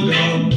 see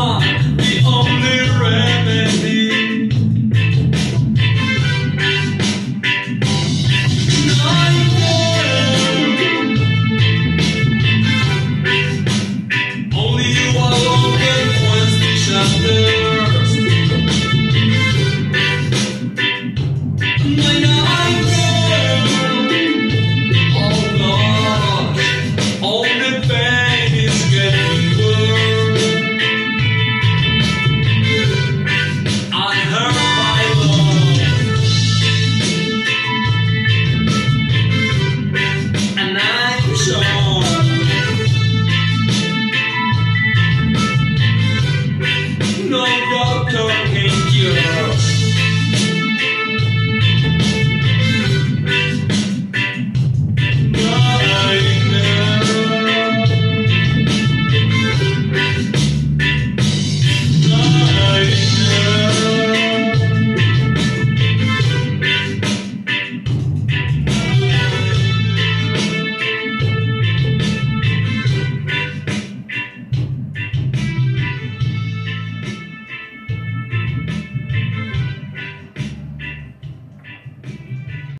are the only way.